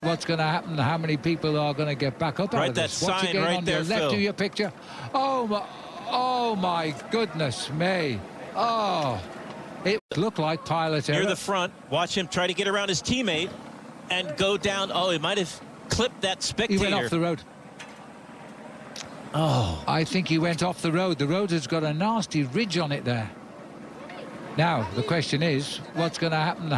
what's going to happen, how many people are going to get back up out Right, of that this. What's sign right on there, your left Phil. of your picture. Oh, my, oh my goodness me. Oh, it looked like pilot Near the front. Watch him try to get around his teammate and go down. Oh, he might have clipped that spectator. He went off the road. oh, I think he went off the road. The road has got a nasty ridge on it there. Now, the question is, what's going to happen?